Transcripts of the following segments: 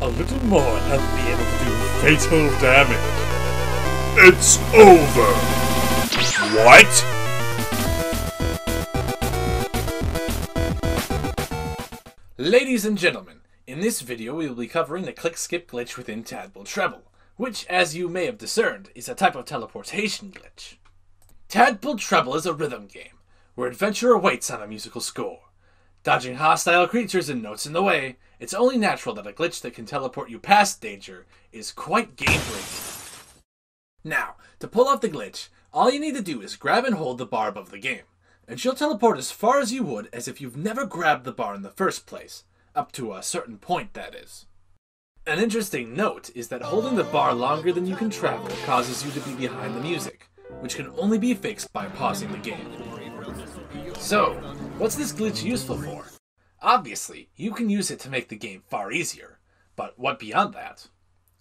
A little more and I'll be able to do fatal damage. It's over! What? Ladies and gentlemen, in this video we will be covering the click skip glitch within Tadpole Treble, which, as you may have discerned, is a type of teleportation glitch. Tadpole Treble is a rhythm game, where adventure awaits on a musical score. Dodging hostile creatures and notes in the way, it's only natural that a glitch that can teleport you past danger is quite game breaking. Now, to pull off the glitch, all you need to do is grab and hold the bar above the game, and she'll teleport as far as you would as if you've never grabbed the bar in the first place, up to a certain point, that is. An interesting note is that holding the bar longer than you can travel causes you to be behind the music, which can only be fixed by pausing the game. So, what's this glitch useful for? Obviously, you can use it to make the game far easier, but what beyond that?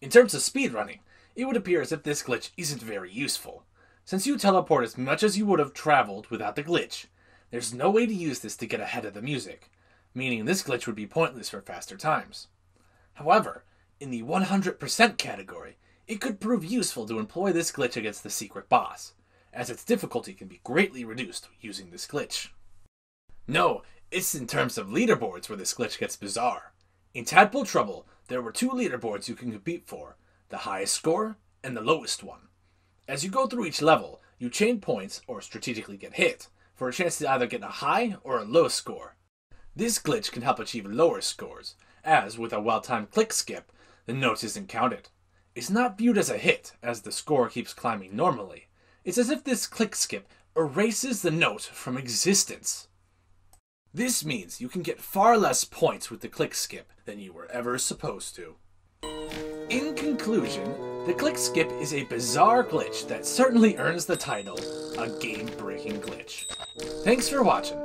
In terms of speedrunning, it would appear as if this glitch isn't very useful. Since you teleport as much as you would have traveled without the glitch, there's no way to use this to get ahead of the music, meaning this glitch would be pointless for faster times. However, in the 100% category, it could prove useful to employ this glitch against the secret boss, as its difficulty can be greatly reduced using this glitch. No, it's in terms of leaderboards where this glitch gets bizarre. In Tadpole Treble, there were two leaderboards you can compete for the highest score and the lowest one. As you go through each level, you chain points or strategically get hit for a chance to either get a high or a low score. This glitch can help achieve lower scores, as with a well timed click skip, the note isn't counted. It's not viewed as a hit, as the score keeps climbing normally. It's as if this click skip erases the note from existence. This means you can get far less points with the click skip than you were ever supposed to. In conclusion, the click skip is a bizarre glitch that certainly earns the title, a game breaking glitch. Thanks for watching.